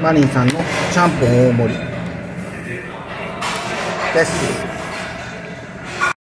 マリンさんのちゃんぽん大盛りです。